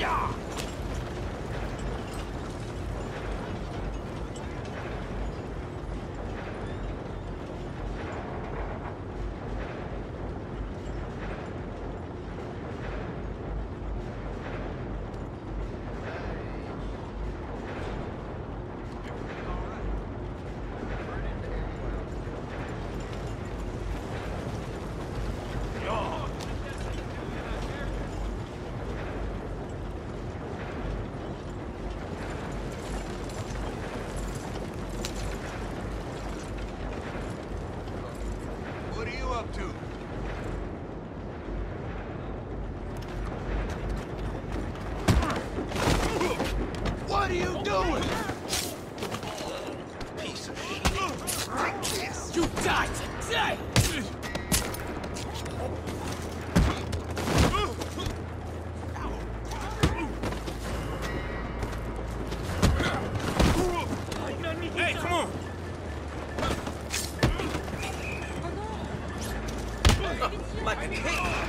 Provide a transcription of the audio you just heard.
呀。up to? What are you doing? Piece of shit. You die today! King.